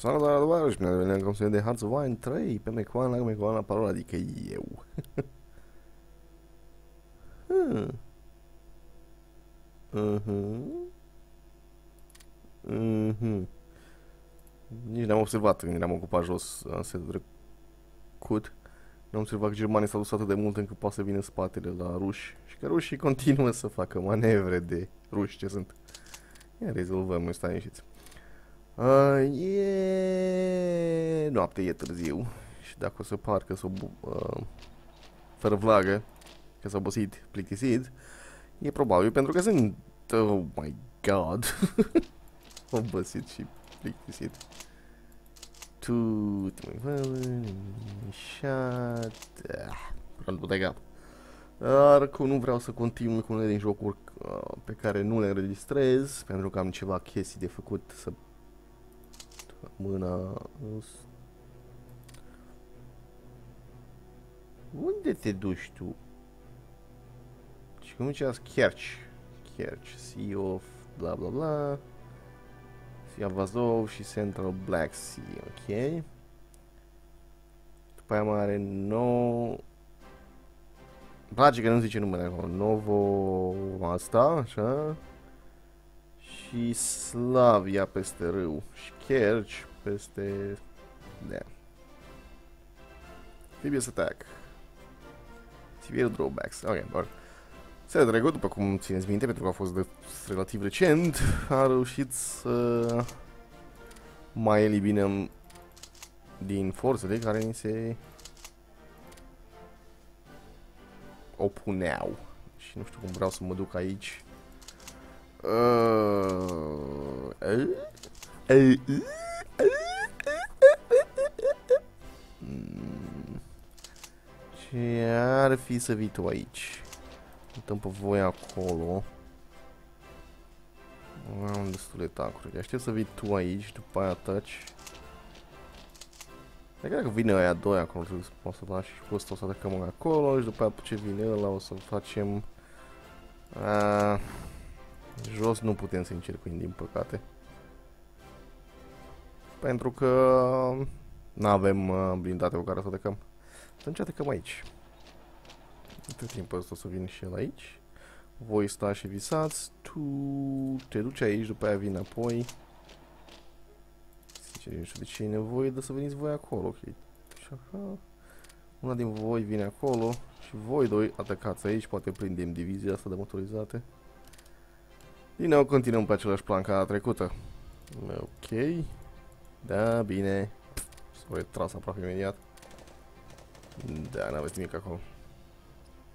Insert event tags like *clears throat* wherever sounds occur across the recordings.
Salutare, tovarăși, bine ați venit în de Hearts of Wine 3 pe Mecoana, Mecoana parola, adică eu. *laughs* hmm. Mhm. Mhm. Nici n-am observat când ne-am ocupat jos în setul trecut. N-am observat că germanii s-au dus atât de mult încât poate să vină în spatele la ruși și că rușii continuă să facă manevre de ruși ce sunt. Ia rezolvăm, nu stai ieșiți. Uh, e noapte, e târziu și dacă o să parcă să uh, fără vlagă, că s-a obosit, plictisit, e probabil pentru că sunt, oh my god, *laughs* obosit și plictisit. Tu, shot, ah, de gap. Dar cum nu vreau să continui cu unele din jocuri uh, pe care nu le înregistrez, pentru că am ceva chestii de făcut să mâna Unde te duci tu? Și cum ziceați Kerch. Kerch, Sea of bla bla bla. Sea of Azov și Central Black Sea, ok. După aia mai are nou... Place că nu zice numele acolo. Novo asta, așa și Slavia peste râu și Kerch peste... Da. Previous attack. Severe drawbacks. Ok, bun. Se trecut, după cum țineți minte, pentru că a fost de relativ recent, a reușit să mai eliminăm din forțele care ni se opuneau. Și nu știu cum vreau să mă duc aici ce ar fi să vii tu aici? Uităm pe voi acolo. Am destule tancuri. Aștept să vii tu aici, după aia taci. E cred că vine aia doi acolo, trebuie să poți să lași și cu ăsta o să atacăm acolo și după aia ce vine ăla o să facem... Uh, Jos nu putem să încercuim, din păcate. Pentru că nu avem uh, blindate cu care să atacăm. Atunci atacăm aici. Între timp ăsta o să vin și el aici. Voi sta și visați. Tu te duci aici, după aia vin apoi. Sincer, nu știu de ce e nevoie de să veniți voi acolo. Ok. Și așa. Una din voi vine acolo și voi doi atacați aici. Poate prindem divizia asta de motorizate. Din nou continuăm pe același plan ca trecută. Ok. Da, bine. S-a retras aproape imediat. Da, n-aveți nimic acolo.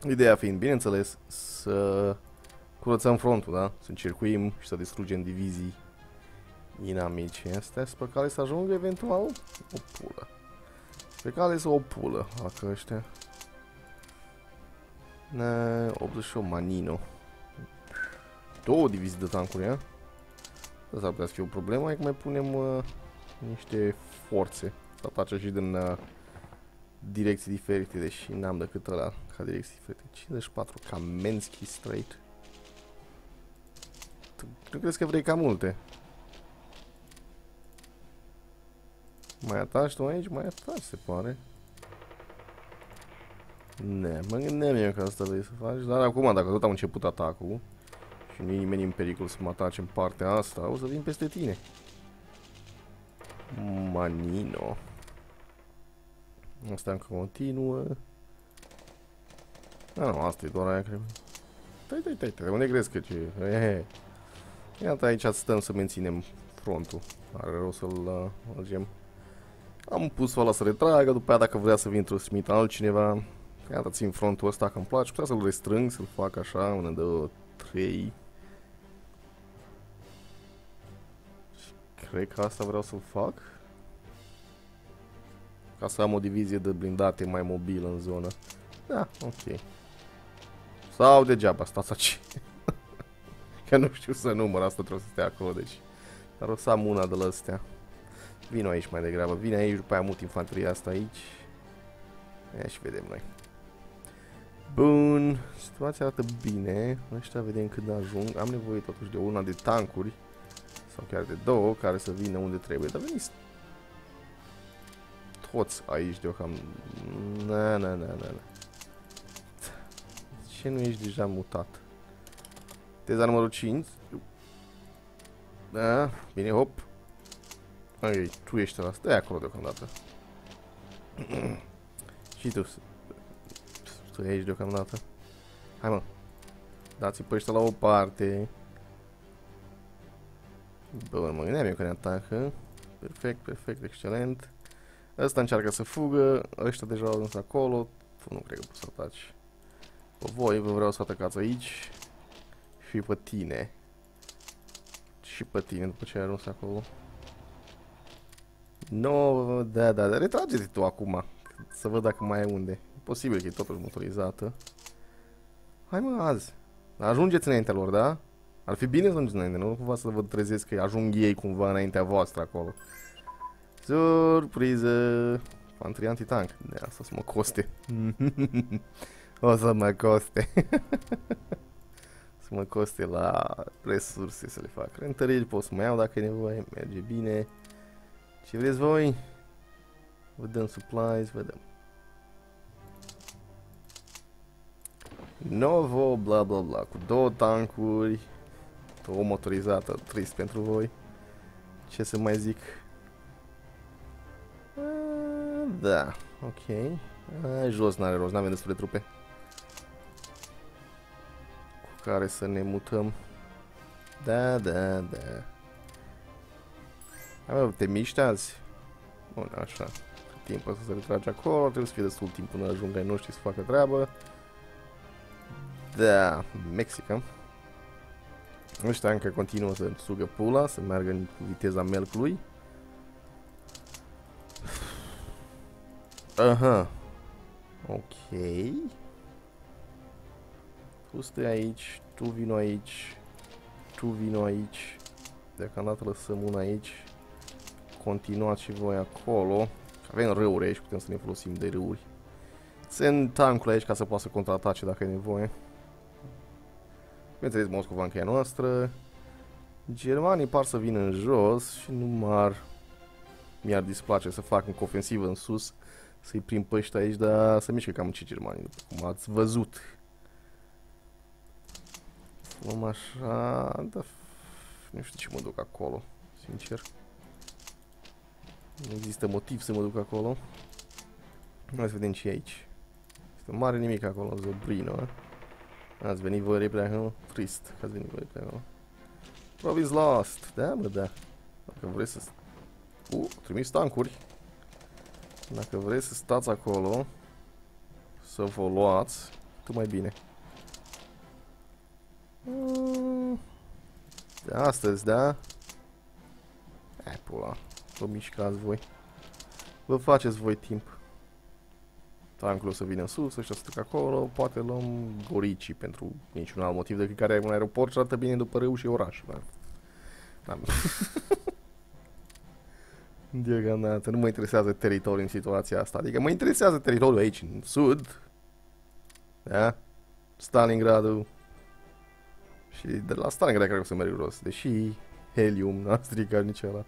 Ideea fiind, bineînțeles, să curățăm frontul, da? Să încercuim și să distrugem divizii inamice. Astea pe care să ajungă eventual o pulă. Pe care să o pulă, dacă ăștia. 88 Manino. Două divizii de tancuri, a? Asta ar putea să fie o problemă, e că mai punem uh, niște forțe să atace și din uh, direcții diferite, deși n-am decât ăla ca direcții diferite. 54 Kamensky Straight. Tu nu crezi că vrei cam multe? Mai ataci tu aici? Mai ataci, se pare. Ne, mă gândeam eu că asta vrei să faci, dar acum, dacă tot am început atacul, și nu e nimeni în pericol să mă atace în partea asta, o să vin peste tine. Manino. Asta încă continuă. Ah, nu, asta e doar aia, cred. Tai, tai, tai, tai, unde crezi că ce? Ehe. Iată aici stăm să menținem frontul. Are rău să-l algem. Am pus ăla să retragă, după aia dacă vrea să vin într-o trimit altcineva. Iată țin frontul ăsta că îmi place, putea să-l restrâng, să-l fac așa, una, două, trei. Cred că asta vreau să-l fac. Ca să am o divizie de blindate mai mobilă în zonă. Da, ok. Sau degeaba, stați aici. *laughs* că nu știu să număr, asta trebuie să stea acolo, deci. Dar o să am una de la astea. Vino aici mai degrabă. Vine aici, după aia mut infanteria asta aici. Ia și vedem noi. Bun, situația arată bine. Ăștia vedem când ajung. Am nevoie totuși de una de tancuri sau chiar de două, care să vină unde trebuie. Dar veniți poți aici deocamdată. Na, na, na, na, na. Ce nu ești deja mutat? Teza numărul 5. Da, bine, hop. Ok, tu ești ăla. Stai acolo deocamdată. *clears throat* Și tu. Tu ești deocamdată. Hai mă. Dați-i pe ăștia la o parte. Bun, mă gândeam eu că ne atacă. Perfect, perfect, excelent. Ăsta încearcă să fugă, ăștia deja au ajuns acolo. Tu nu cred că poți să ataci. Pe voi, vă vreau să atacați aici. Și pe tine. Și pe tine după ce ai ajuns acolo. No, da, da, da, retrage-te tu acum. Să văd dacă mai e unde. E posibil că e totuși motorizată. Hai mă, azi. Ajungeți înaintea lor, da? Ar fi bine să ajungeți înainte, nu cumva să vă trezesc că ajung ei cumva înaintea voastră acolo. Surpriză! Fanterie antitank. De asta să mă coste. *laughs* o să mă coste. *laughs* să mă coste la resurse să le fac. Reîntăriri pot să mă iau dacă e nevoie. Merge bine. Ce vreți voi? Vă dăm supplies, vă dăm. Novo, bla bla bla, cu două tancuri, o motorizată, trist pentru voi. Ce să mai zic? Uh, da, ok. A, jos n-are rost, n-avem destule trupe. Cu care să ne mutăm. Da, da, da. Hai te miști azi? Bun, așa. Timpul să se retrage acolo, trebuie să fie destul timp până ajung ai noștri să facă treabă. Da, Mexica. Ăștia încă continuă să sugă pula, să meargă în viteza melcului. Aha. Ok. Tu stai aici, tu vino aici, tu vino aici. Deocamdată lăsăm una aici. Continuați și voi acolo. Avem râuri aici, putem să ne folosim de râuri. Sunt tancul aici ca să poată să contraatace dacă e nevoie. Bineînțeles, Moscova încă e noastră. Germanii par să vină în jos și nu m-ar... Mi-ar displace să fac încă ofensivă în sus, să-i prim pe ăștia aici, dar să mișcă cam ce germanii, după cum ați văzut. Luăm așa, da, nu știu ce mă duc acolo, sincer. Nu există motiv să mă duc acolo. Hai să vedem ce e aici. Este mare nimic acolo, Zobrino, eh? Ați venit voi repede acolo? Trist că ați venit voi repede acolo. Province lost. Da, mă, da. Dacă vreți să... Uh, trimis tancuri. Dacă vreți să stați acolo, să vă luați, tu mai bine. Mm. De astăzi, da? E, pula. Vă mișcați voi. Vă faceți voi timp. Tancul o să vină în sus, ăștia să acolo, poate luăm Gorici pentru niciun alt motiv decât care un aeroport și arată bine după râu și oraș. Da. da. *laughs* Deocamdată nu mă interesează teritoriul în situația asta. Adică mă interesează teritoriul aici, în sud. Da? Stalingradul. Și de la Stalingrad cred că o să merg jos. Deși Helium n-a stricat nici ăla.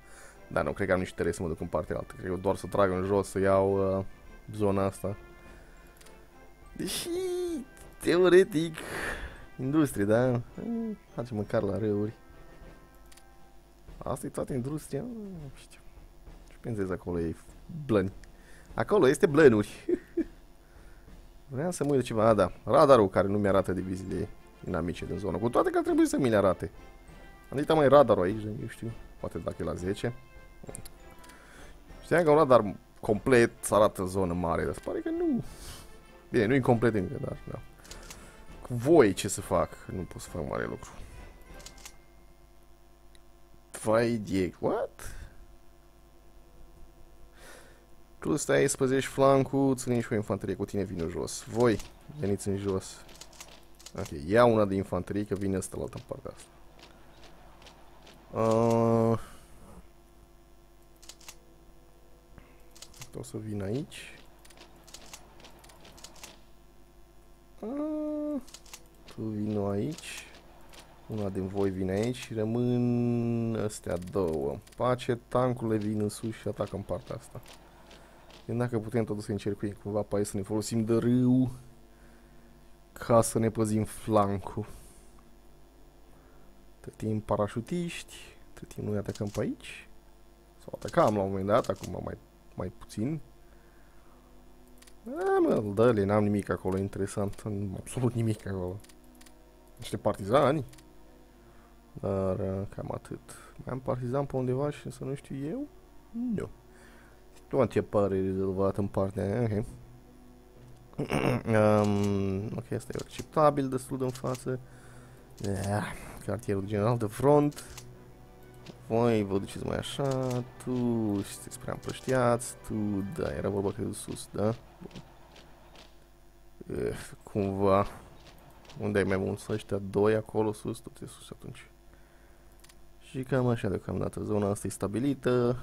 Dar nu, cred că am nici interes să mă duc în partea altă. Cred că doar să trag în jos, să iau uh, zona asta. Deși, teoretic, industrie, da? Face măcar la râuri. Asta e toată industria? Nu știu. Ce pensezi acolo e blăni. Acolo este blănuri. *laughs* Vreau să mă uit de ceva. A, da. Radarul care nu mi-arată diviziile inamice din zonă. Cu toate că ar trebui să mi le arate. Am uitat mai radarul aici, nu știu. Poate dacă e la 10. Știam că un radar complet arată zonă mare, dar se pare că nu. Bine, nu e complet încă, dar da. Cu voi ce să fac? Nu pot să fac mare lucru. Vai de... What? Tu stai, spăzești flancul, ține și o infanterie cu tine, vine jos. Voi, veniți în jos. Ok, ia una de infanterie, că vine asta la altă partea asta. Uh... O să vin aici. Tu vino aici. Una din voi vine aici și rămân astea două. Pace, tancurile vin în sus și atacă în partea asta. Vedem dacă putem totuși să încercuim cumva pe aici să ne folosim de râu ca să ne păzim flancul. Trătim parașutiști, trătim noi atacăm pe aici. Sau atacam la un moment dat, acum mai, mai puțin. A, mă, dă-le, n-am nimic acolo interesant, absolut nimic acolo. Niște partizani. Dar cam atât. Mai am partizan pe undeva și să nu știu eu? Nu. Situația pare rezolvată în partea aia, ok. *clears throat* um, ok, asta e acceptabil destul de în față. Yeah, cartierul general de front. Voi vă duceți mai așa, tu sunteți prea împrăștiați, tu, da, era vorba că de sus, da? Uh, cumva, unde ai mai mulți ăștia? Doi acolo sus, tot e sus atunci. Și cam așa deocamdată, zona asta e stabilită.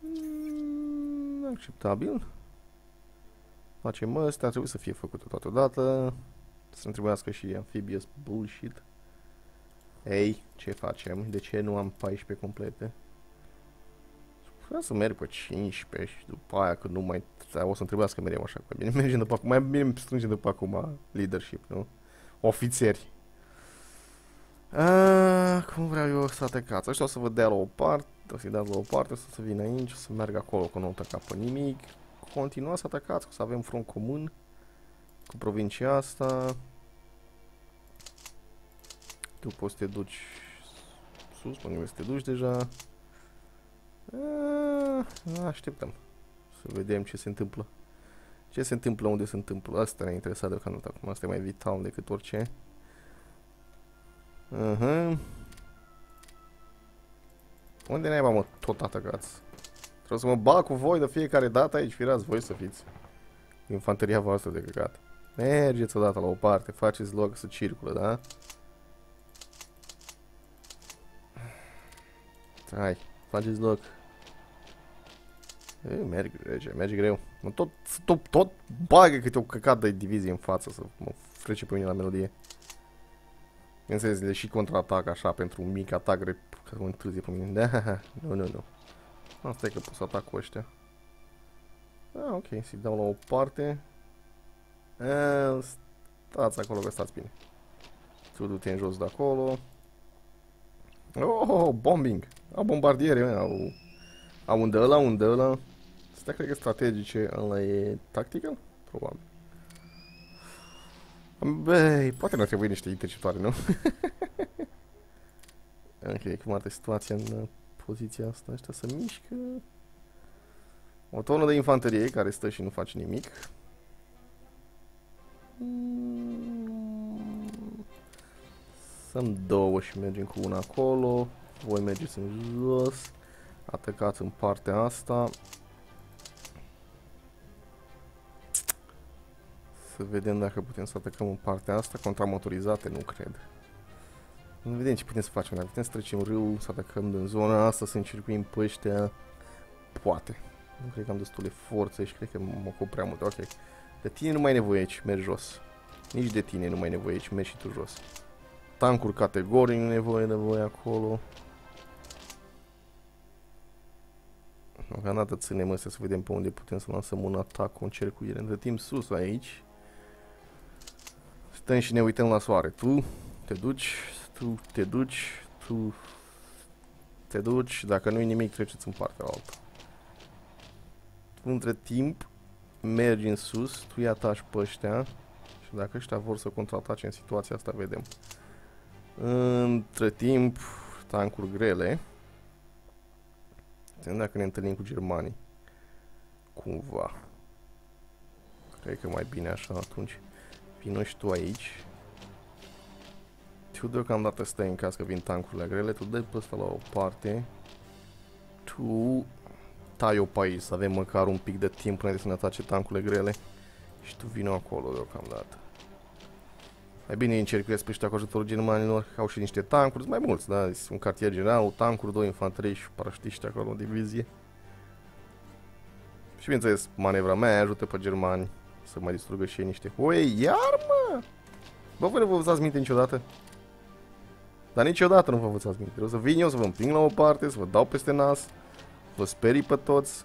Mm, acceptabil. Facem ăsta, trebuie să fie făcută toată dată. Să nu trebuiască și amphibious bullshit. Ei, ce facem? De ce nu am 14 complete? Vreau să merg pe 15 și după aia că nu mai... O să trebuiască mereu așa. Mai bine *laughs* mergem după acum, mai bine strângem după acum leadership, nu? Ofițeri. A, cum vreau eu să atacați? Ăștia o să vă dea la o parte, o să-i dați la o parte, o să, să vină aici, o să meargă acolo, că nu ataca pe nimic. Continuați să atacați, o să avem front comun cu provincia asta. Tu poți să te duci sus, pe unde să te duci deja. A, așteptăm să vedem ce se întâmplă. Ce se întâmplă, unde se întâmplă. Asta ne interesat deocamdată acum. Asta e mai vital decât orice. Uh -huh. Unde ne mă, tot atacați? Trebuie să mă bag cu voi de fiecare dată aici, firați voi să fiți. Infanteria voastră de căcat. Mergeți odată la o parte, faceți loc să circulă, da? Hai, faceți loc. E, merg, rege, merge greu. Mă, tot, tot, tot bagă câte o căcat de divizie în față să mă frece pe mine la melodie. Bineînțeles, le și contraatac așa pentru un mic atac ca să mă întârzie pe mine. Da, *laughs* nu, nu, nu. Asta e că pot să atac cu ăștia. Ah, ok, să-i dau la o parte. E, stați acolo că stați bine. Tu du-te în jos de acolo. Oh, bombing! Au bombardiere, au... Au un de ăla, un de ăla. Asta cred că strategice, ăla e tactical? Probabil. Băi, poate ne trebuie niște interceptoare, nu? *laughs* ok, cum arată situația în uh, poziția asta? Ăștia să mișcă. O tonă de infanterie care stă și nu face nimic. Sunt două și mergem cu una acolo. Voi mergeți în jos. Atacați în partea asta. Să vedem dacă putem să atacăm în partea asta. Contra motorizate, nu cred. Nu vedem ce putem să facem. Dacă putem să trecem râu, să atacăm din zona asta, să încercuim pe ăștia. Poate. Nu cred că am destule forțe și cred că mă ocup prea mult. Ok. De tine nu mai e nevoie aici, mergi jos. Nici de tine nu mai e nevoie aici, mergi și tu jos. Tancuri categoric nu nevoie de voi acolo. Deocamdată ținem astea să vedem pe unde putem să lansăm un atac cu încercuire. Între timp sus aici. Stăm și ne uităm la soare. Tu te duci, tu te duci, tu te duci. Dacă nu-i nimic, treceți în partea altă. Între timp, mergi în sus, tu îi ataci pe ăștia. Și dacă ăștia vor să contraatace în situația asta, vedem. Între timp, tancuri grele. Vedem dacă ne întâlnim cu germanii. Cumva. Cred că mai bine așa atunci. Vino și tu aici. Tu deocamdată stai în caz că vin tancurile grele, tu dai pe ăsta la o parte. Tu tai-o pe aici, să avem măcar un pic de timp până să ne atace tancurile grele. Și tu vino acolo deocamdată. Mai bine încercuiesc pe ăștia cu ajutorul germanilor, au și niște tancuri, mai mulți, da? Un cartier general, tancuri, două infanterii și parașutiști acolo în divizie. Și bineînțeles, manevra mea ajută pe germani să mai distrugă și ei niște... Oi, iar mă! Bă, voi nu vă învățați minte niciodată? Dar niciodată nu vă învățați minte. O să vin eu să vă împing la o parte, să vă dau peste nas, vă sperii pe toți,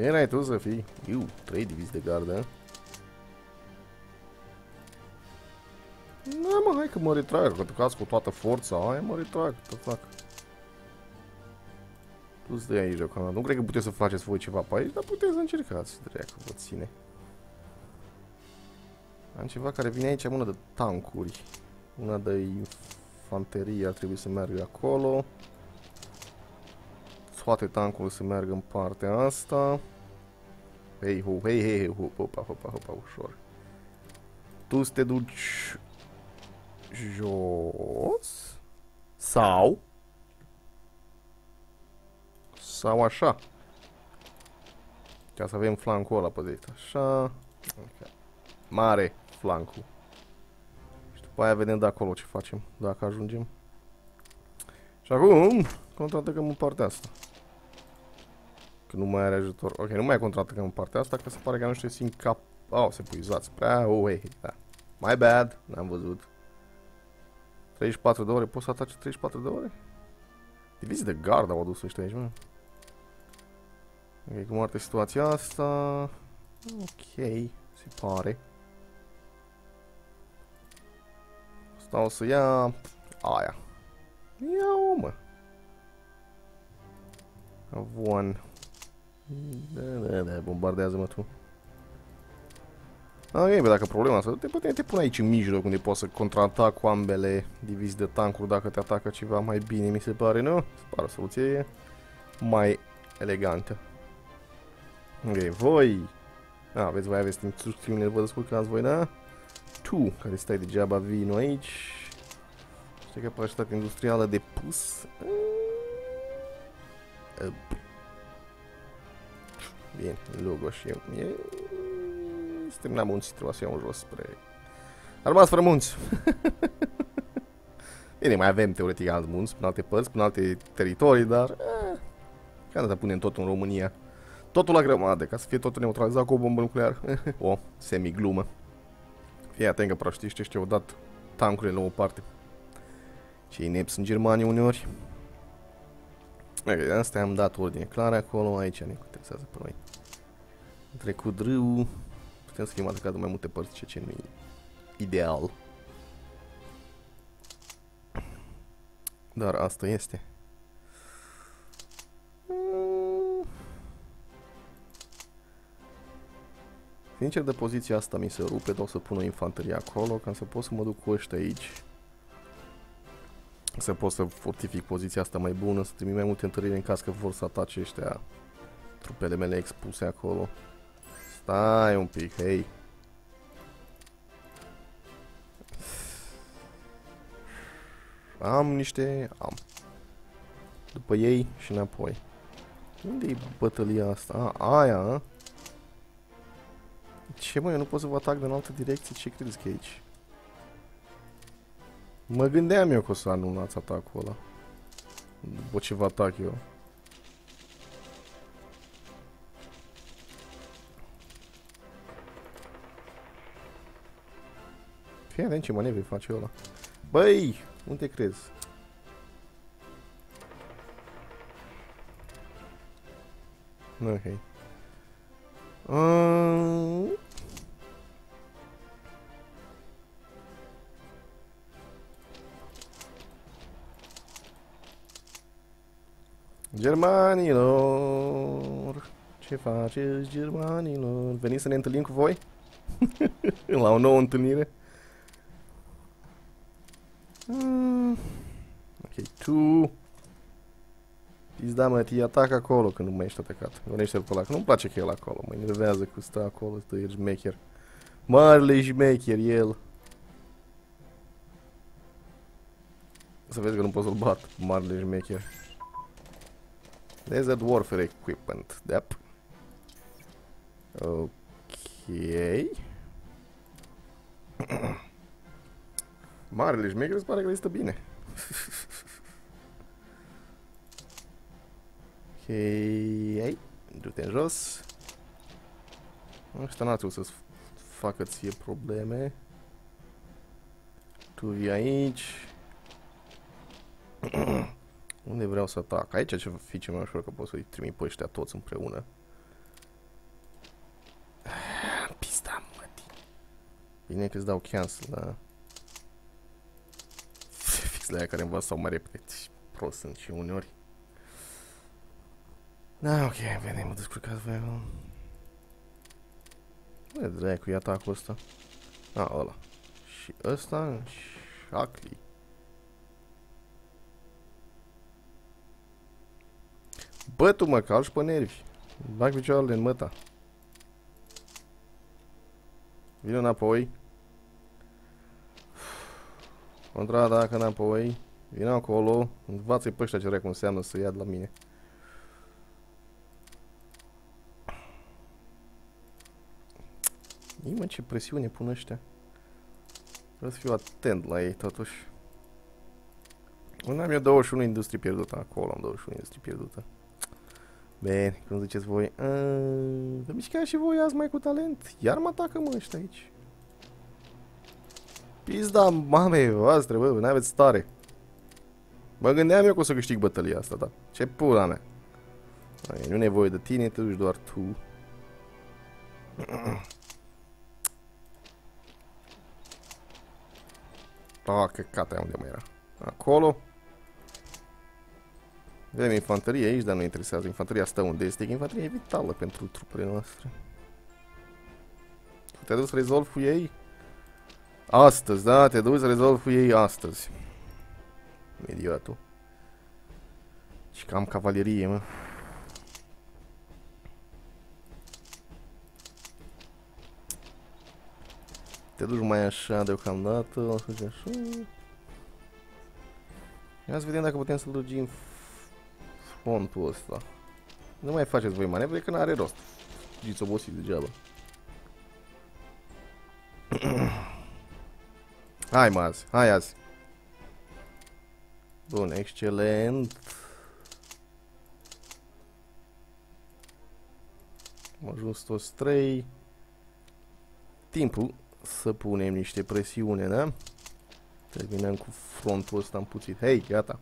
Erai tu să fii. Iu, trei divizii de gardă. Nu, mă, hai că mă retrag, că te cu toată forța aia, mă retrag, te fac. Tu stai aici deocamdată. Nu cred că puteți să faceți voi ceva pe aici, dar puteți să încercați, dracu, vă ține. Am ceva care vine aici, una de tancuri. Una de infanterie ar trebui să meargă acolo. Toate tancurile să meargă în partea asta. Hei, ho, hei, hei, hei, hopa, hopa, hopa, hopa, ușor. Tu să te duci jos sau sau așa. Ca să avem flancul ăla păzit. Așa. Okay. Mare flancul. Și după aia vedem de acolo ce facem, dacă ajungem. Și acum, contraatacăm în partea asta. Că nu mai are ajutor. Ok, nu mai contraatacăm în partea asta, că se pare că nu știu simt cap... Oh, se puizați prea, oh, hey, da. My bad, n-am văzut. 34 de ore, poți să ataci 34 de ore? Divizii de gard au adus ăștia aici, mă. Ok, cum arată situația asta? Ok, se pare. Asta o să ia aia. Ia-o, mă. Avon. Da, da, da, bombardează-mă tu. Ok, bă, dacă problema asta, te, te, te pun aici în mijloc unde poți să contraatac cu ambele divizii de tancuri dacă te atacă ceva mai bine, mi se pare, nu? Se pare o soluție mai elegantă. Ok, voi... A, ah, vezi, voi aveți instrucțiunile, vă descurcați voi, da? Tu, care stai degeaba, vino aici. Știi capacitate industrială de pus. Bine, logo și eu. E... Suntem la munți, trebuie să iau jos spre... A rămas fără munți. *laughs* Bine, mai avem teoretic alți munți, prin alte părți, prin alte teritorii, dar... Eh, când să punem totul în România? Totul la grămadă, ca să fie totul neutralizat cu o bombă nucleară. *laughs* o semi-glumă. Fii atent că proștiște ăștia au dat tancurile la o parte. Cei neps în Germania uneori. Ok, asta am dat ordine clară acolo, aici ne interesează pe noi. Am trecut râul, putem să fim atacat de mai multe părți, ceea ce nu e ideal. Dar asta este. Sincer, de poziția asta mi se rupe, dar o să pun o infanterie acolo, ca să pot să mă duc cu ăștia aici. Să pot să fortific poziția asta mai bună, să trimit mai multe întăriri în caz că vor să atace ăștia trupele mele expuse acolo. Stai un pic, hei. Am niște... am. După ei și înapoi. Unde e bătălia asta? A, aia, a? Ce mă, eu nu pot să vă atac din altă direcție? Ce credeți că e aici? Mă gândeam eu că o să anulați atacul ăla. După ce vă atac eu. Fii atent ce manevre face ăla. Băi, unde crezi? Ok. Uh... Germanilor, ce faceți, germanilor? Veniți să ne întâlnim cu voi? *laughs* La o nouă întâlnire? Mm. Ok, tu... Pizda mă, tii atac acolo când nu mai ești atacat. Gonește-l pe ăla, că nu-mi place că el acolo. Mă enervează că stă acolo, stă el șmecher. Marele șmecher, el. Să vezi că nu pot să-l bat, marele șmecher. Desert Warfare Equipment, yep. Ok. *clears throat* Marele șmecher, se pare că le stă bine. Hei, du-te în jos. Ăștia n-ar trebui să-ți facă ție probleme. Tu vii aici. *clears throat* Unde vreau să atac? Aici ce va fi ce mai ușor că pot să-i trimit pe ăștia toți împreună. *sighs* Pista, mătii. Bine că îți dau cancel, da? *laughs* Fix la aia care învață sau mai repede. Deci, prost sunt și uneori. Da, ok, bine, mă descurcați voi acolo. Bă, dracu, e atacul ăsta. A, ăla. Și ăsta, Shakli. Bă, tu mă calci pe nervi. Bag picioarele în măta. Vino înapoi. Contra dacă înapoi. Vino acolo. Învață-i pe ăștia ce cum înseamnă să ia de la mine. Nimă ce presiune pun ăștia. Vreau să fiu atent la ei totuși. Unde am eu 21 industrie pierdută? Acolo am 21 industrie pierdută. Bine, cum ziceți voi? Vă mișcați și voi azi mai cu talent? Iar mă atacă mă ăștia aici. Pizda mamei voastre, bă, nu aveți stare. Mă gândeam eu că o să câștig bătălia asta, da. Ce pula mea. Ai, nu nevoie de tine, te duci doar tu. *clears throat* Ah, căcata, unde mai era? Acolo. Vedem infanterie aici, dar nu interesează. Infanteria stă unde este. Infanteria e vitală pentru trupele noastre. Te-ai dus să rezolvi cu ei? Astăzi, da? Te duci să rezolvi cu ei astăzi. Idiotul. Și cam cavalerie, mă. Te duci mai așa deocamdată, o să așa. Ia să vedem dacă putem să lugim frontul ăsta. Nu mai faceți voi manevre că n-are rost. Fugiți obosit degeaba. *clears throat* hai mă azi, hai azi. Bun, excelent. Am ajuns toți trei. Timpul să punem niște presiune, da? Terminăm cu frontul ăsta împuțit. Hei, gata.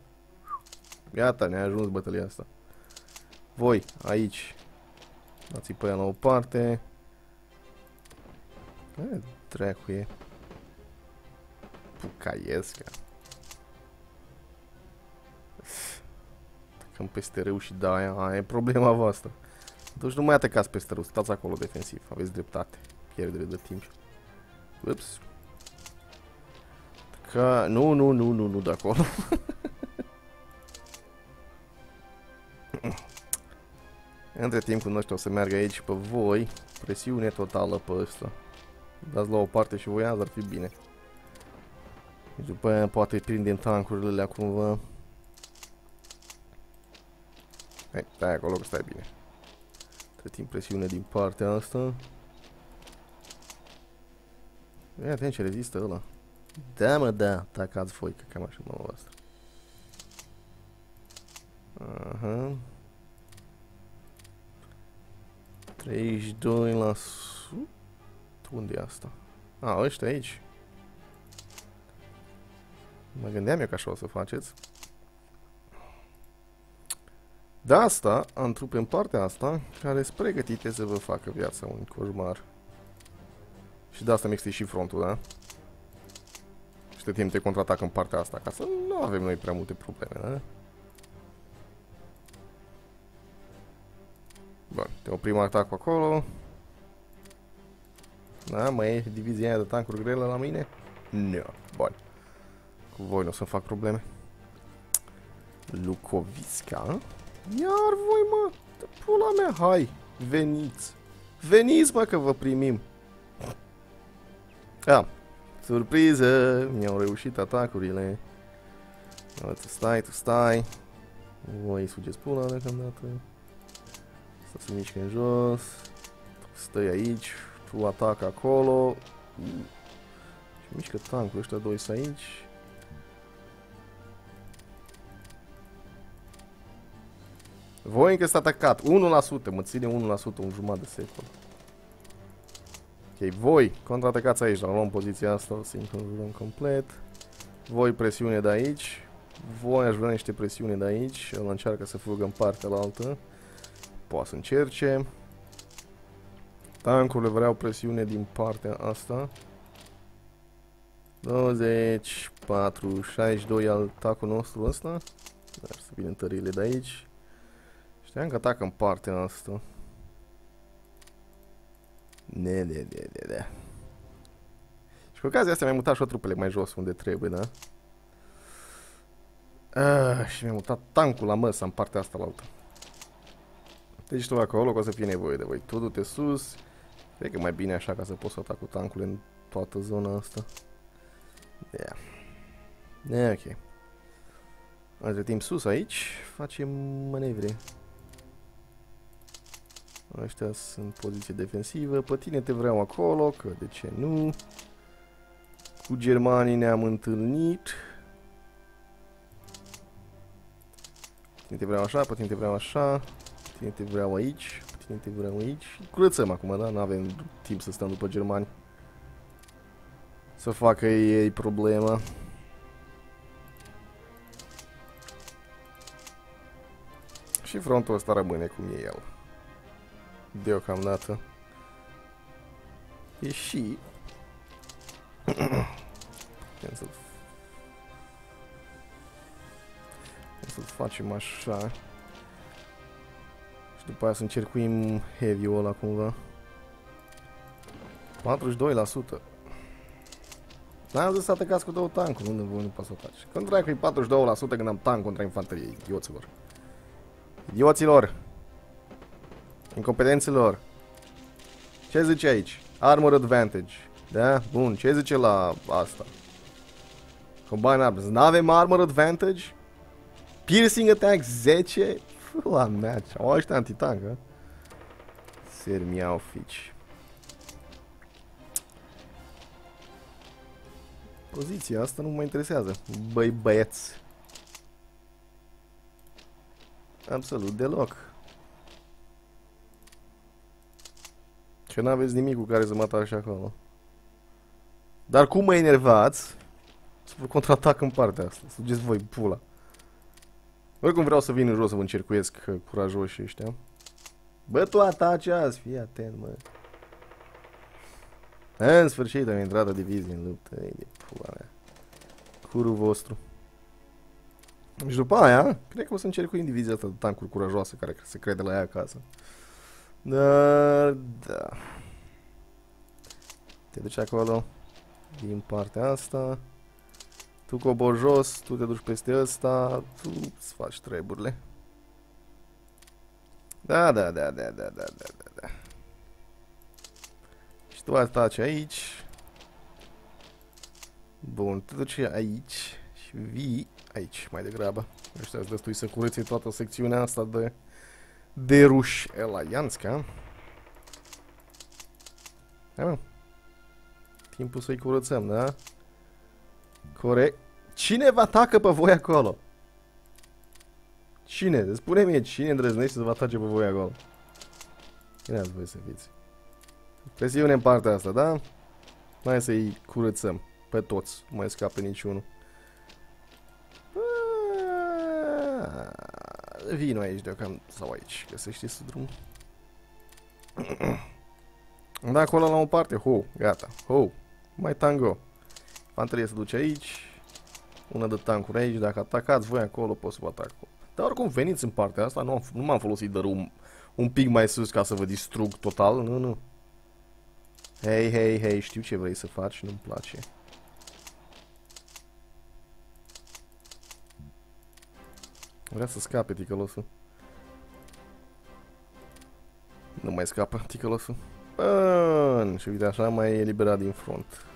Gata, ne-a ajuns bătălia asta. Voi, aici. Dați pe ea la o parte. E, dracu e. Pucaiesca. Tăcăm peste râu și da, aia, aia e problema voastră. Deci nu mai atacați peste râu, stați acolo defensiv, aveți dreptate. Pierdere de timp. Ups. Ca... Nu, nu, nu, nu, nu de acolo. *laughs* Între timp când ăștia o să meargă aici pe voi, presiune totală pe ăsta. Dați la o parte și voi azi ar fi bine. Și după aia poate prindem tankurile alea cumva. Hai, stai acolo că stai bine. Între timp presiune din partea asta. Ia atent ce rezistă ăla. Da, mă, da, atacați voi, că cam așa mă voastră. Aha. 32 la Unde e asta? A, ăștia aici. Mă gândeam eu că așa o să faceți. De asta am trupe în partea asta care sunt pregătite să vă facă viața un coșmar. Și de asta mi și frontul, da? Și de timp te contraatac în partea asta, ca să nu avem noi prea multe probleme, da? Bun, te oprim atacul acolo. Da, mai e divizia aia de tancuri grele la mine? Nu, bun. Cu voi nu o să fac probleme. Lucovisca. Iar voi, mă, de pula mea, hai, veniți. Veniți, mă, că vă primim. Da. Surpriză! Mi-au reușit atacurile. Tu stai, tu stai. Voi sugeți pula deocamdată. Să se mișcă în jos. Tu stai aici. Tu atac acolo. Și mișcă tancul ăștia doi să aici. Voi încă sunt atacat. 1%. Mă ține 1% un jumătate de secol. Ok, voi contraatacați aici, la luăm poziția asta, o să înconjurăm complet. Voi presiune de aici. Voi aș vrea niște presiune de aici. El încearcă să fugă în partea la altă. Poate să încerce. Tancurile vreau presiune din partea asta. 20, 4, 62 al tacul nostru ăsta. Dar să vină tările de aici. Știam că atacă în partea asta. Ne, ne, ne, ne, ne. Și cu ocazia asta mi-am mutat și o trupele mai jos unde trebuie, da? Ah, și mi-am mutat tancul la măsa în partea asta la altă. Deci tu acolo că o să fie nevoie de voi. Tu du-te sus. Cred că mai bine așa ca să poți să atac cu tancul în toată zona asta. Yeah. Yeah, ok. Între timp sus aici facem manevre. Ăștia sunt poziție defensivă. Pe tine te vreau acolo, că de ce nu? Cu germanii ne-am întâlnit. Pe tine te vreau așa, pe tine te vreau așa. Pe tine te vreau aici, pe tine te vreau aici. Curățăm acum, da? Nu avem timp să stăm după germani. Să facă ei problema. Și frontul ăsta rămâne cum e el. Deocamdată. E și... Putem să să facem așa. Și după aia să încercuim heavy-ul ăla cumva. 42%. N-am zis să atacați cu două tancuri, unde voi nu poți să faci. Când dracu e 42% când am tank contra infanterie, idioților. Idioților! Incompetenților! Ce zice aici? Armor advantage. Da? Bun, ce zice la asta? Combine arms. N-avem armor advantage? Piercing attack 10? La mea, au ăștia antitank, ha? Sermiau fici. Poziția asta nu mă interesează. Băi băieți. Absolut deloc. Că n-aveți nimic cu care să mă atac acolo. Dar cum mă enervați să vă contraatac în partea asta. Să duceți voi pula. Oricum vreau să vin în jos să vă încercuiesc curajoși ăștia. Bă, tu ataci azi, fii atent, mă. În sfârșit am intrat o divizie în luptă. Ei, de pula mea. Curul vostru. Și după aia, cred că o să încercuim divizia asta de tancuri curajoase care se crede la ea acasă. Da, da. Te duci acolo din partea asta. Tu cobor jos, tu te duci peste ăsta, tu îți faci treburile. Da, da, da, da, da, da, da, da, da. Și tu ataci aici. Bun, te duci aici și vii aici mai degrabă. Ăștia îți destui să curețe toată secțiunea asta de, de ruși Elaianska. Hai mă. Timpul să-i curățăm, da? Corect. Cine vă atacă pe voi acolo? Cine? Spune mie cine îndrăznește să vă atace pe voi acolo? Cine ați voi să fiți? Presiune în partea asta, da? Hai să-i curățăm pe toți. Nu mai scape niciunul. Vino aici deocamdată, sau aici, găsește să drum. *clears throat* Da, acolo la o parte, ho, gata, ho, mai tango. Infanteria se duce aici, una de tancuri aici, dacă atacați voi acolo, pot să vă atac. Dar oricum veniți în partea asta, nu, nu m-am folosit de un, un pic mai sus ca să vă distrug total, nu, nu. Hei, hei, hei, știu ce vrei să faci, nu-mi place. Vrea să scape ticălosul. Nu mai scapă ticălosul. Bun, și uite așa mai eliberat din front.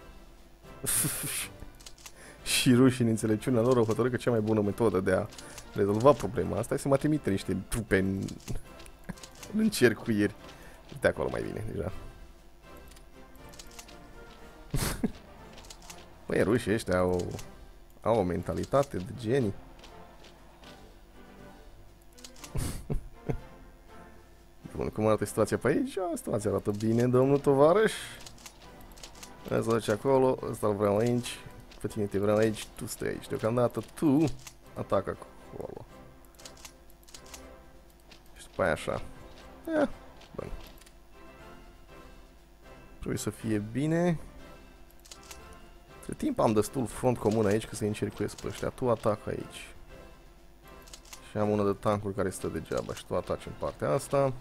*laughs* și rușii în înțelepciunea lor au hotărât că cea mai bună metodă de a rezolva problema asta este să mă trimite niște trupe în, *laughs* în încercuiri. Uite acolo mai bine deja. *laughs* Băi, rușii ăștia au, au o mentalitate de genii. Bun, cum arată situația pe aici? O, situația arată bine, domnul tovarăș. Ăsta duce acolo, ăsta îl vreau aici. Pe tine te vreau aici, tu stai aici. Deocamdată tu atacă acolo. Și după aia așa. Ia, bun. Trebuie să fie bine. Între timp am destul front comun aici că să încercuiesc pe ăștia. Tu atac aici. Și am una de tancuri care stă degeaba și tu ataci în partea asta.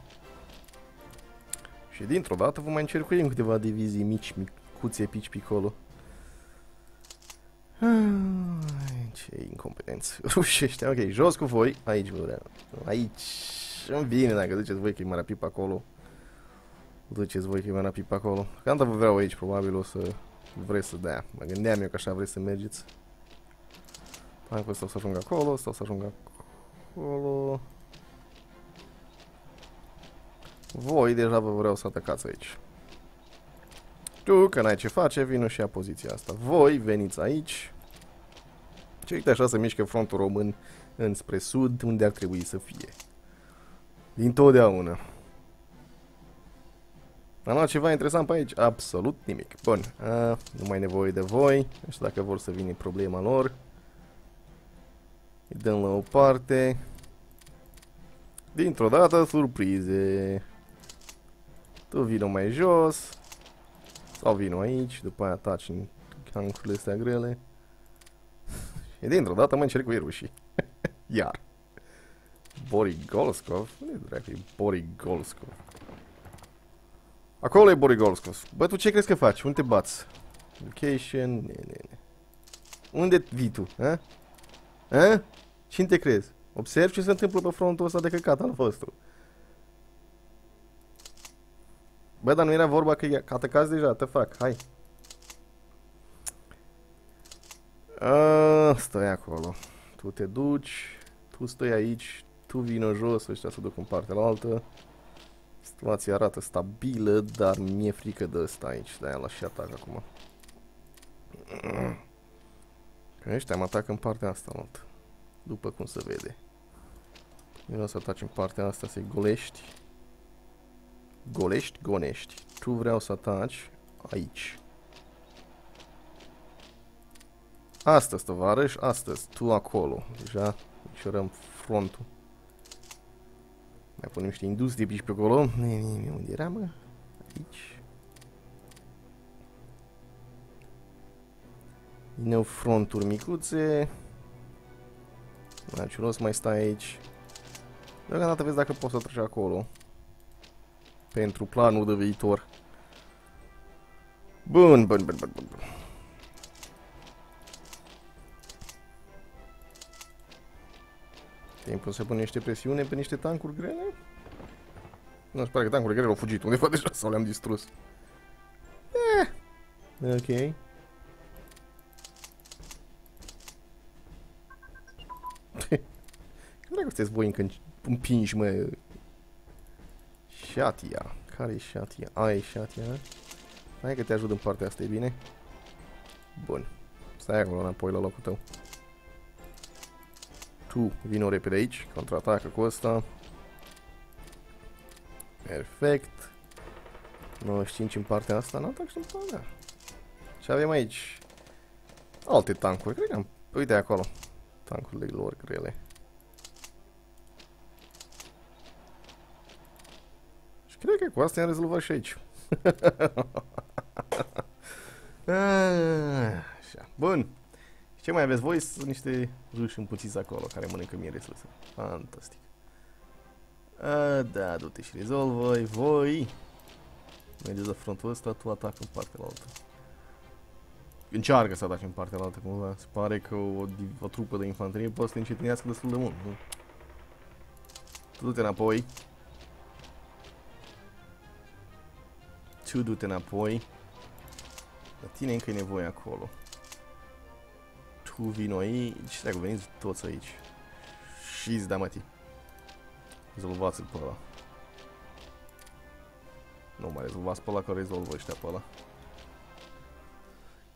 Și dintr-o dată vom mai încercuim câteva divizii mici, micuțe, pici picolo. Ce incompetenți. *laughs* Rușește. Ok, jos cu voi. Aici vă vreau. Aici. Îmi vine dacă duceți voi că e mai rapid pe acolo. Duceți voi că e mai rapid pe acolo. Cam vă vreau aici, probabil o să vreți să dea. Mă gândeam eu că așa vreți să mergeți. Hai că ăsta o să ajung acolo, ăsta o să ajung acolo. Voi deja vă vreau să atacați aici. Tu, că n-ai ce face, vină și ia poziția asta. Voi veniți aici. Și uite așa se mișcă frontul român înspre sud, unde ar trebui să fie. Din totdeauna. Am luat ceva interesant pe aici? Absolut nimic. Bun, a, nu mai nevoie de voi. Nu știu dacă vor să vină problema lor. Îi dăm la o parte. Dintr-o dată, surprize. Tu vină mai jos. Sau vină aici, după aia taci în cancurile astea grele. Și dintr-o dată mă încerc cu rușii. *laughs* Iar. Borigolskov? Unde dracu e Borigolskov? Acolo e Borigolskov. Bă, tu ce crezi că faci? Unde te bați? Location... Ne, ne, ne. Unde vii tu? Ha? Ha? Cine te crezi? Observ ce se întâmplă pe frontul ăsta de căcat al vostru. Bă, dar nu era vorba că e atacați deja, te fac, hai. A, stai acolo. Tu te duci, tu stai aici, tu vină jos, ăștia se duc în partea la altă. Situația arată stabilă, dar mi-e frică de ăsta aici, de-aia la și atac acum. Că ăștia mă atacă în partea asta la altă. După cum se vede. Eu o să ataci în partea asta, să-i golești. Golești, gonești. Tu vreau să ataci aici. Astăzi, tovarăș, astăzi. Tu acolo. Deja micșorăm frontul. Mai punem niște industrie pe pe acolo. Unde era, mă? Aici. Din nou fronturi micuțe. Niciun rost mai stai aici. Deocamdată vezi dacă poți să treci acolo. Pentru planul de viitor. Bun, bun, bun, bun, bun. Timpul să pune niște presiune pe niște tancuri grele? Nu, se pare că tancurile grele au fugit undeva *laughs* deja sau le-am distrus. Eh. Ok. *laughs* Dacă sunteți voi încă împingi, mă, Shatia. Care e Shatia? A, e Shatia. Hai că te ajut în partea asta, e bine? Bun. Stai acolo înapoi la locul tău. Tu vino repede aici, contraatacă cu ăsta. Perfect. 95 în partea asta, n-am atac și în partea Ce avem aici? Alte tancuri, cred că am... Uite acolo. Tancurile lor grele. Și cred că cu asta am rezolvat și aici. *laughs* Așa. Bun. Ce mai aveți voi? Sunt niște ruși împuțiți acolo care mănâncă miere sus. Fantastic. A, da, du-te și rezolvă voi. Voi. Mergeți la frontul ăsta, tu atac în partea altă. Încearcă să ataci în partea altă cumva. Se pare că o, o trupă de infanterie poate să te încetinească destul de mult. Nu? Tu du-te înapoi. Tu du-te înapoi. La tine încă e nevoie acolo. Tu vino aici. Dacă veniți toți aici. Și-ți da mătii. Rezolvați-l pe ăla. Nu mai rezolvați pe ăla, că rezolvă ăștia pe ăla.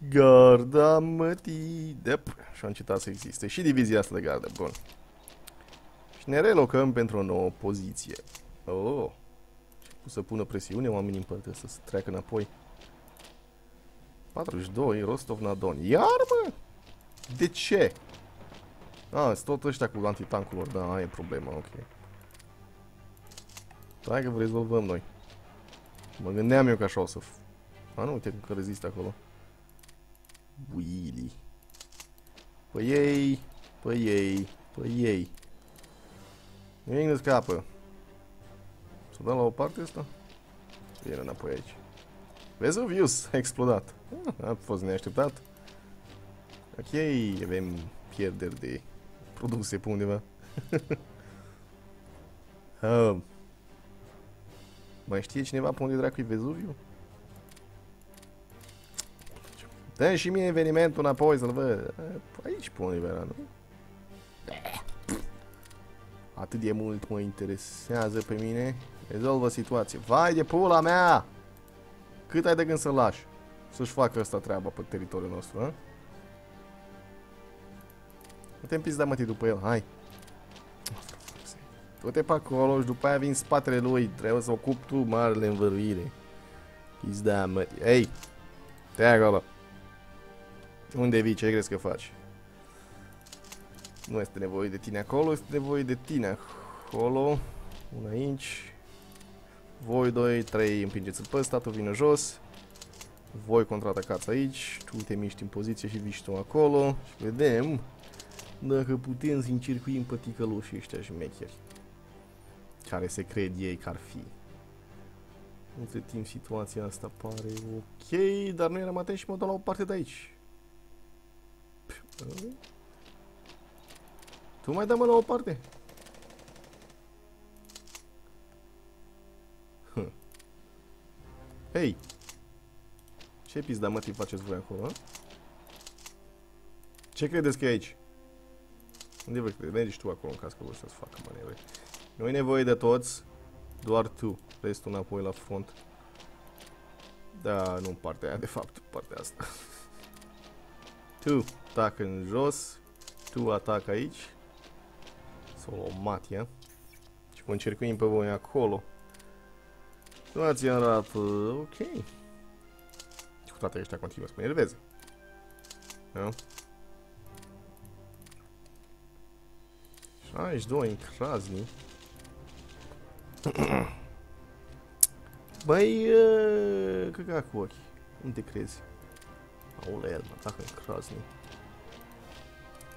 Garda mătii. Dep. Și-a încetat să existe. Și divizia asta de gardă. Bun. Și ne relocăm pentru o nouă poziție. Oh să pună presiune oamenii în părte să treacă înapoi. 42, Rostov-na-Don. Iar, mă? De ce? Ah, sunt tot ăștia cu antitancul da, aia e problema, ok. Hai că vă rezolvăm noi. Mă gândeam eu că așa o să... A, nu, uite că rezistă acolo. Willy. Pe ei, pe ei, pe ei. Nimic nu scapă. Să dăm la o parte asta? Vine înapoi aici. Vesuvius a explodat. Ah, a fost neașteptat. Ok, avem pierderi de produse pe undeva. uh, *laughs* mai știe cineva pe unde dracu e Vezuviu? dă și mie evenimentul înapoi să-l văd. Aici pe undeva era, nu? Atât de mult mă interesează pe mine. Rezolvă situație. Vai de pula mea! Cât ai de gând să-l lași? Să-și facă asta treaba pe teritoriul nostru, a? Nu te împiți, da mă, după el, hai. Du-te pe acolo și după aia vin spatele lui. Trebuie să ocup tu marele învăruire. Pizda, mă. Ei! Te acolo. Unde vii? Ce crezi că faci? Nu este nevoie de tine acolo, este nevoie de tine acolo. Un aici. Voi doi, trei împingeți-l pe ăsta, tu vină jos. Voi contraatacați aici, tu te miști în poziție și vii tu acolo. Și vedem dacă putem să încircuim pe ticălușii ăștia șmecheri. Care se cred ei că ar fi. Între timp situația asta pare ok, dar nu eram atent și mă dau la o parte de aici. Tu mai dă-mă la o parte. Hei! Ce pizda mătii faceți voi acolo, a? Ce credeți că e aici? Unde vă credeți? Mergi tu acolo în caz că vor să-ți facă manevre. Nu e nevoie de toți, doar tu. Restul înapoi la front. Da, nu partea aia, de fapt, partea asta. *laughs* tu atac în jos, tu atac aici. Să o luăm matia. Și vă încercuim pe voi acolo. Situația arată ok. Cu toate ăștia continuă să mă enerveze. Da? 62 în Krasni. Băi, uh, căca cu ochi. Unde crezi? Aoleu, mă atacă în Krasni.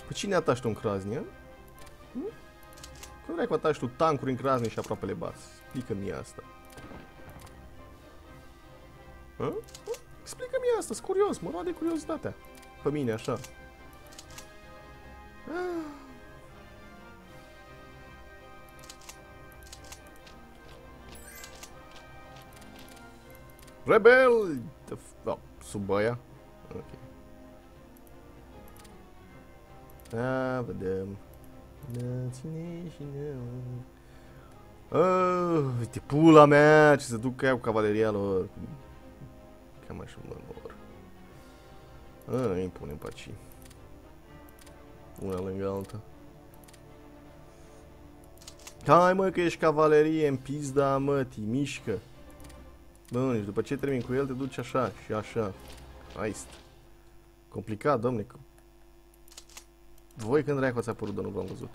Pe cine atași tu în Krasni, hm? Cum vrei că atași tu tancuri în Krasni și aproape le bați? Explică-mi asta. Explică-mi asta, sunt curios, mă de curiozitatea. Pe mine, așa. Ah. Rebel! Oh, sub aia. Ok. Da, vedem. Da, ține și nu. Oh, uite, pula mea, ce se duc ea cu cavaleria lor. Așa mă mor. Ah, îi punem pe aici. Una lângă alta. Hai mă că ești cavalerie în pizda mătii, mișcă. Bun, și după ce termin cu el te duci așa și așa. Aist. Complicat, domne. Voi când dracu ați apărut, nu v-am văzut.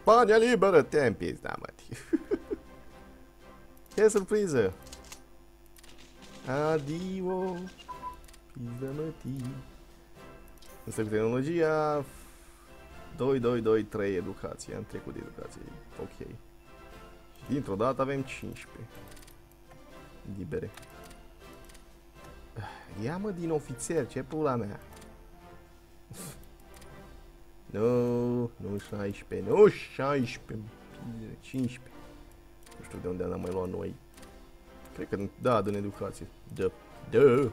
Spania liberă, te în pizda mătii. Ce *laughs* surpriză! Adio! Pizda mătii. Însă cu tehnologia 2, 2, 2, 3 educație. Am trecut de educație. Ok. Și dintr-o dată avem 15. Libere. Ia mă din ofițer, ce pula mea. Nu, nu 16, nu 16, 15. Nu știu de unde am mai luat noi. Cred că, da, din educație. Da, da.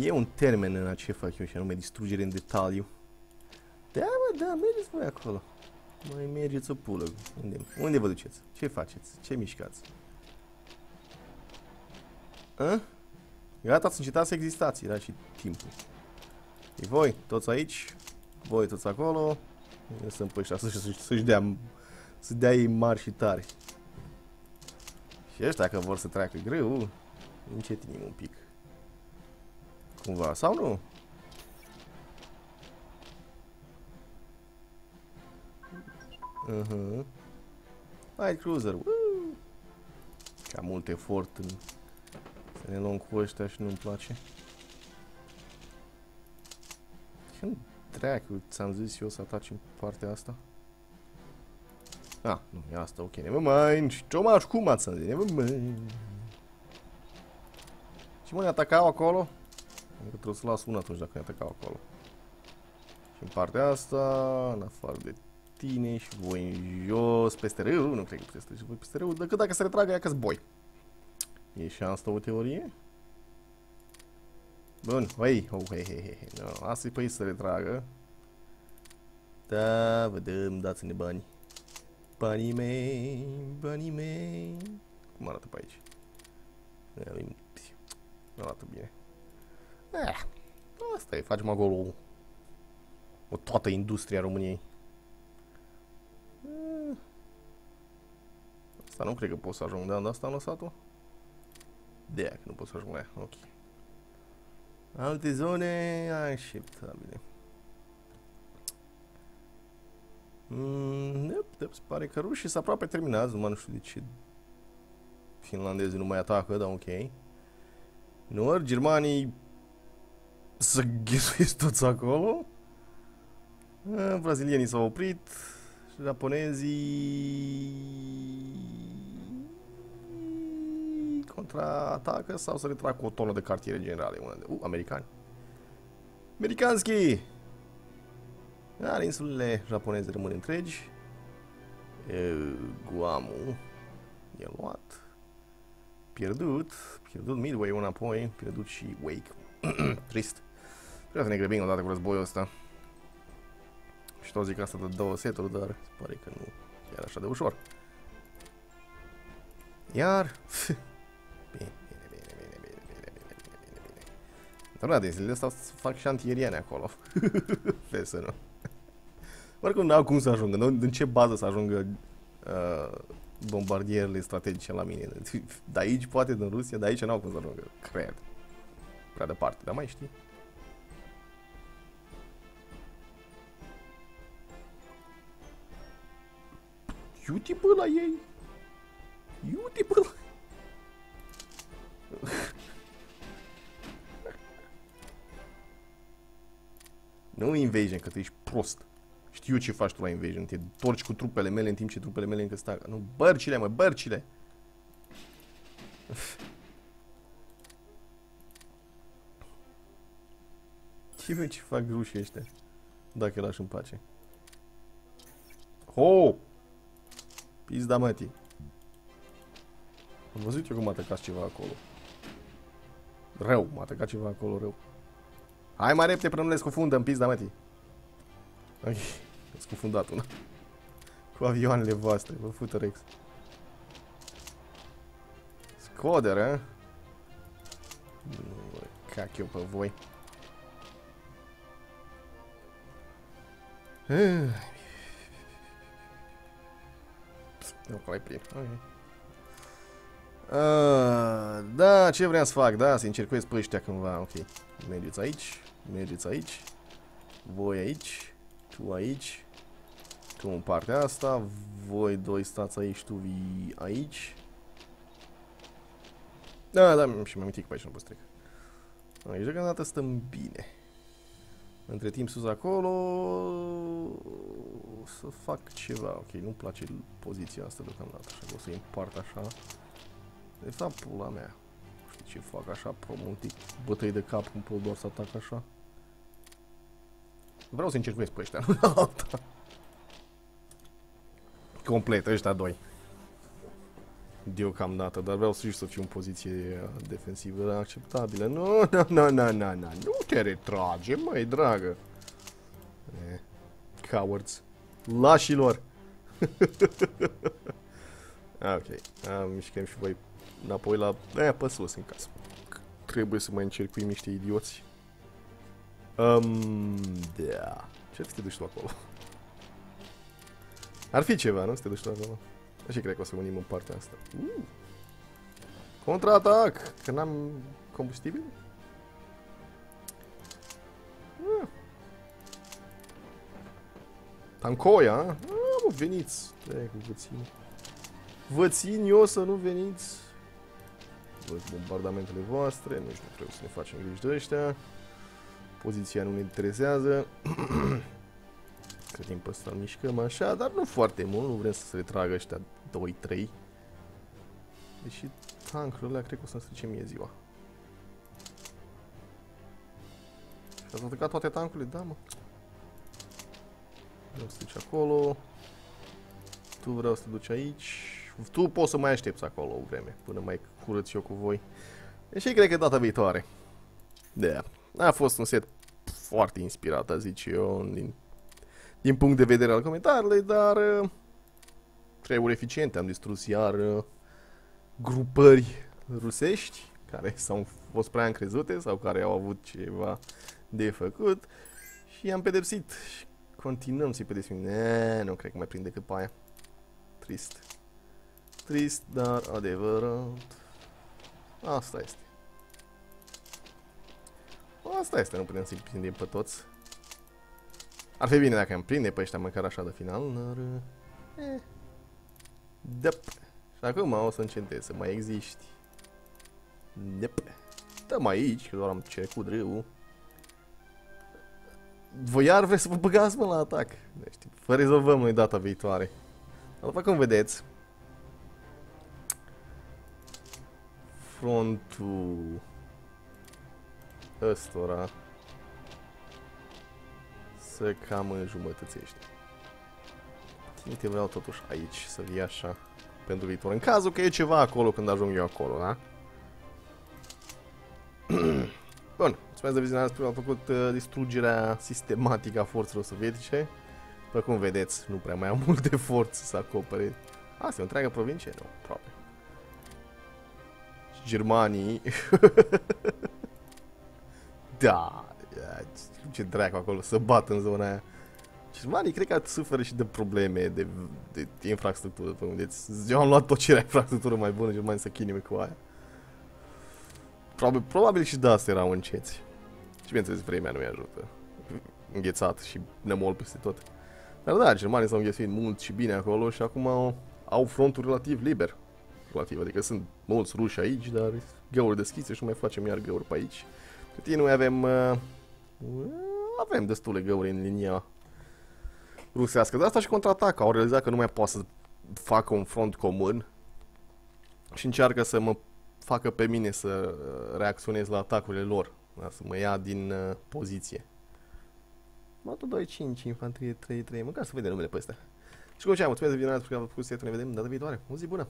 E un termen în ce fac eu și anume distrugere în detaliu. Da, mă, da, mergeți voi acolo. Mai mergeți o pulă. Unde, unde vă duceți? Ce faceți? Ce mișcați? A? Gata, ați încetat să existați, era și timpul. E voi, toți aici, voi toți acolo. Eu sunt pe ăștia să-și să dea, să dea ei mari și tari. Și ăștia că vor să treacă greu, încetinim un pic. Cumva, sau nu? Uh -huh. Light Cruiser, Woo! Cam mult efort în Să ne luăm cu ăștia și nu-mi place. Când dracu ți-am zis eu să ataci în partea asta? Ah, nu, e asta, ok, never mind. Și ce m-aș cum ați zis, never mind. Și mă, ne atacau acolo? Adică trebuie să las una atunci dacă ne atacau acolo. Și în partea asta, în afară de tine și voi în jos, peste râu, nu cred că puteți trece voi peste râu, decât dacă se retragă ea că boi. E și asta o teorie? Bun, hei, oh, hei, hei, hei, no, asta-i pe ei să retragă. Da, vedem, dați-ne bani. Banii mei, banii mei. Cum arată pe aici? Nu arată bine. Eh, asta e, facem acolo o, o toată industria României. Eh. Asta nu cred că pot să ajung, de asta am lăsat-o? De că nu pot să ajung la ea, ok. Alte zone așteptabile. Mm, yep, yep, se pare că rușii s aproape terminați, numai nu știu de ce finlandezii nu mai atacă, dar ok. Nu, germanii să ghesuiesc toți acolo. Brazilienii s-au oprit. Japonezii contraatacă sau să retrag cu o tonă de cartiere generale. Una de... Uh, americani. Americanski! Dar insulele japoneze rămân întregi. E, Guamu e luat. Pierdut. Pierdut Midway una apoi. Pierdut și Wake. Trist. Trebuie să ne grăbim odată cu războiul ăsta. Și tot zic asta de două seturi, dar se pare că nu chiar așa de ușor. Iar... bine, bine, bine, bine, bine, bine, bine, bine, bine. Dar din zilele astea fac șantieriene acolo. Vezi să nu. Oricum n-au cum să ajungă. În ce bază să ajungă uh, bombardierele strategice la mine? De aici, poate, din Rusia, de aici n-au cum să ajungă. Cred. Prea departe, dar mai știi. Iute pe la ei! Iute pe la... *laughs* nu invasion, că tu ești prost. Știu ce faci tu la invasion, te torci cu trupele mele în timp ce trupele mele încă stau. Nu, bărcile, mă, bărcile! *laughs* Ce ce fac rușii ăștia? Dacă îl lași în pace. Ho! Pizda mătii. Am văzut eu cum m-a atacat ceva acolo. Rău, m-a atacat ceva acolo rău. Hai mai repede până nu le scufundă în pizda mătii. Ok, am scufundat una. *laughs* Cu avioanele voastre, vă fută Rex. Scoder, eh? Nu, cac eu pe voi. Nu, că mai plin. Okay. Uh, da, ce vreau să fac? Da, să încercuiesc pe ăștia cândva. Ok. Mergeți aici. Mergeți aici. Voi aici. Tu aici. Tu în partea asta. Voi doi stați aici, tu vii aici. Da, da, și mi-am mintit că pe aici nu pot să trec. Aici deocamdată stăm bine. Între timp sus acolo să fac ceva. Ok, nu-mi place poziția asta deocamdată, așa că o să împart așa. De fapt, pula mea. Știi ce fac așa, promuntic, bătăi de cap, cum pot doar să atac așa. Vreau să încercuiesc pe ăștia, nu alta. Complet, ăștia doi. Deocamdată, dar vreau să să fiu în poziție defensivă acceptabilă. Nu, nu, nu, nu, nu, nu, nu te retrage, măi, dragă. Eh, cowards. Lașilor. *laughs* ok, am mișcăm și voi înapoi la... Aia, pe sus, în casă. Trebuie să mai încercuim niște idioți. Um, da. Ce te duci tu acolo? Ar fi ceva, nu? Să te duci tu acolo. Și cred că o să unim în partea asta. Uh. Contraatac! Că n-am combustibil? Uh. Tancoia, a? Ah, mă, veniți! Trecu, vă țin. Vă țin eu să nu veniți. văd bombardamentele voastre, nu știu, trebuie să ne facem griji de ăștia. Poziția nu ne interesează. *clears throat* Cât timp ăsta îl mișcăm așa, dar nu foarte mult, nu vrem să se retragă ăștia 2-3. Deși tankurile alea cred că o să-mi strice mie ziua. Și ați atacat toate tankurile? Da, mă. Vreau să duci acolo. Tu vreau să te duci aici. Tu poți să mai aștepți acolo o vreme, până mai curăț eu cu voi. Deși cred că data viitoare. Da. A fost un set foarte inspirat, zic eu, din, din punct de vedere al comentariilor, dar uh, treburi eficiente. Am distrus iar uh, grupări rusești care s-au fost prea încrezute sau care au avut ceva de făcut și i-am pedepsit. Și continuăm să-i pedepsim. Ne, nu cred că mai prind decât pe aia. Trist. Trist, dar adevărat. Asta este. Asta este, nu putem să-i prindem pe toți. Ar fi bine dacă îmi prinde pe ăștia măcar așa de final, dar... Eh. Dep. Și acum o să încetez să mai existi. Dep. Stăm aici, că doar am cercut râul. Voi iar vreți să vă băgați mă la atac. Deci, vă rezolvăm noi data viitoare. După cum vedeți, frontul ăstora să cam înjumătățește. Uite, vreau totuși aici să fie așa pentru viitor. În cazul că e ceva acolo când ajung eu acolo, da? *clears throat* Bun, mulțumesc de vizionare, spune am făcut uh, distrugerea sistematică a forțelor sovietice. După cum vedeți, nu prea mai am *laughs* mult de forță să acopere. Asta e o întreagă provincie? Nu, aproape. Germanii. *laughs* da, ce dracu acolo, să bat în zona aia. Germanii cred că suferă și de probleme de, de, de infrastructură. Deci, eu am luat tot ce era infrastructură mai bună, germanii să chinime cu aia. Probabil, probabil și de asta erau înceți. Și bineînțeles, vremea nu-i ajută. Înghețat și nămol peste tot. Dar da, germanii s-au înghesuit mult și bine acolo și acum au, au frontul relativ liber relativ. Adică sunt mulți ruși aici, dar găuri deschise și nu mai facem iar găuri pe aici. Cât ei noi avem... Uh, avem destule găuri în linia rusească. De asta și contraatacă. Au realizat că nu mai poate să facă un front comun și încearcă să mă facă pe mine să reacționez la atacurile lor. Da? Să mă ia din uh, poziție. Moto 2-5, infanterie 3-3, măcar să vedem numele pe astea. Și cum ziceam, mulțumesc de vinovat pentru că am făcut setul, ne vedem data viitoare. O zi bună!